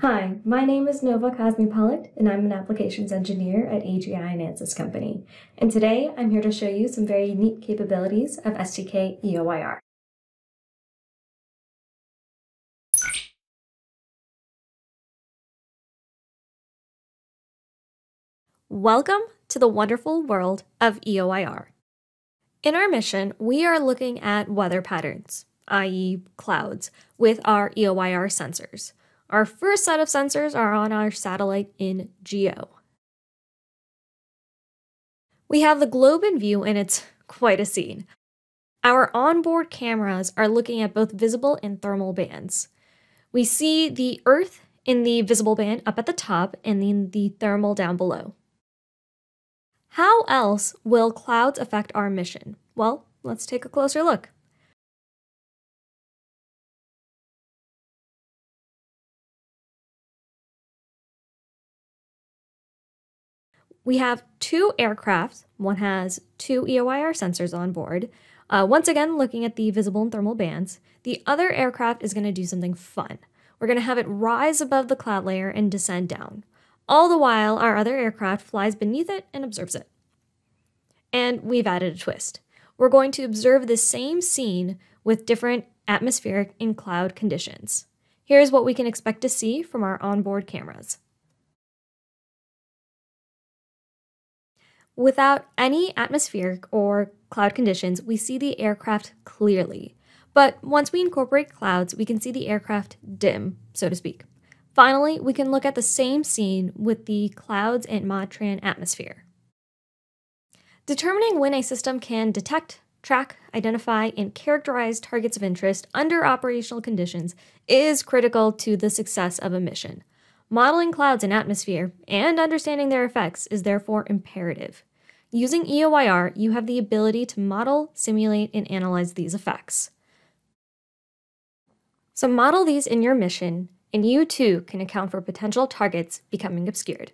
Hi, my name is Nova Kazmi and I'm an applications engineer at AGI and Company. And today I'm here to show you some very neat capabilities of STK EOIR. Welcome to the wonderful world of EOIR. In our mission, we are looking at weather patterns, i.e. clouds, with our EOIR sensors. Our first set of sensors are on our satellite in GEO. We have the globe in view and it's quite a scene. Our onboard cameras are looking at both visible and thermal bands. We see the Earth in the visible band up at the top and then the thermal down below. How else will clouds affect our mission? Well, let's take a closer look. We have two aircraft. One has two EOIR sensors on board. Uh, once again, looking at the visible and thermal bands. The other aircraft is going to do something fun. We're going to have it rise above the cloud layer and descend down. All the while, our other aircraft flies beneath it and observes it. And we've added a twist. We're going to observe the same scene with different atmospheric and cloud conditions. Here's what we can expect to see from our onboard cameras. Without any atmospheric or cloud conditions, we see the aircraft clearly. But once we incorporate clouds, we can see the aircraft dim, so to speak. Finally, we can look at the same scene with the clouds and Modtran atmosphere. Determining when a system can detect, track, identify, and characterize targets of interest under operational conditions is critical to the success of a mission. Modeling clouds and atmosphere and understanding their effects is therefore imperative. Using EOIR, you have the ability to model, simulate, and analyze these effects. So model these in your mission, and you too can account for potential targets becoming obscured.